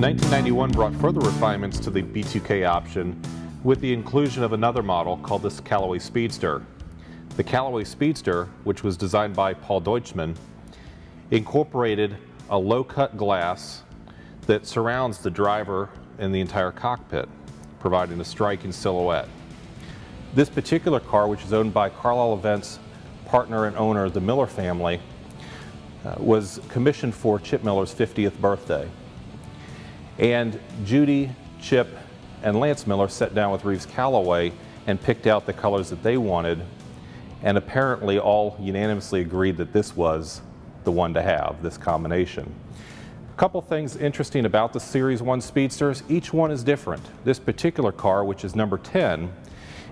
1 brought further refinements to the B2K option with the inclusion of another model called the Callaway Speedster. The Callaway Speedster, which was designed by Paul Deutschman, incorporated a low-cut glass that surrounds the driver and the entire cockpit, providing a striking silhouette. This particular car, which is owned by Carlisle Events partner and owner, the Miller family, uh, was commissioned for Chip Miller's 50th birthday. And Judy, Chip, and Lance Miller sat down with Reeves Callaway and picked out the colors that they wanted and apparently all unanimously agreed that this was the one to have, this combination. A couple things interesting about the Series 1 Speedsters, each one is different. This particular car, which is number 10,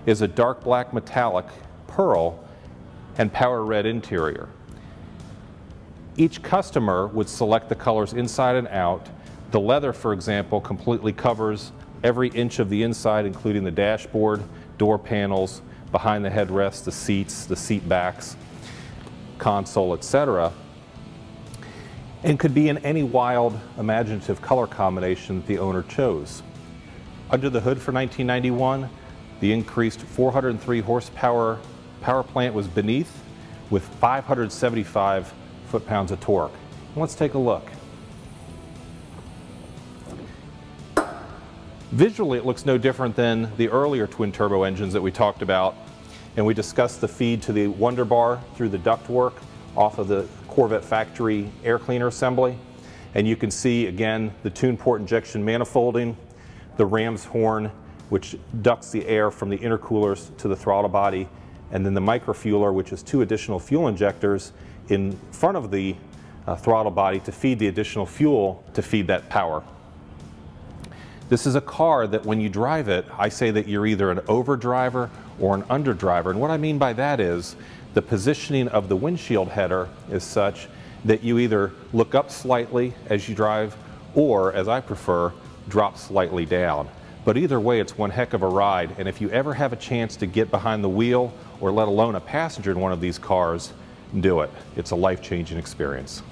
is a dark black metallic pearl and power red interior. Each customer would select the colors inside and out. The leather, for example, completely covers every inch of the inside, including the dashboard, door panels, behind the headrest, the seats, the seat backs, console, etc. And could be in any wild, imaginative color combination the owner chose. Under the hood for 1991, the increased 403 horsepower power plant was beneath with 575 foot-pounds of torque. Let's take a look. Visually, it looks no different than the earlier twin turbo engines that we talked about. And we discussed the feed to the Wonder Bar through the ductwork off of the Corvette factory air cleaner assembly. And you can see, again, the tune port injection manifolding, the ram's horn, which ducts the air from the intercoolers to the throttle body, and then the microfueler, which is two additional fuel injectors in front of the uh, throttle body to feed the additional fuel to feed that power. This is a car that when you drive it, I say that you're either an overdriver or an underdriver. And what I mean by that is the positioning of the windshield header is such that you either look up slightly as you drive or, as I prefer, drop slightly down. But either way, it's one heck of a ride. And if you ever have a chance to get behind the wheel or let alone a passenger in one of these cars, do it. It's a life-changing experience.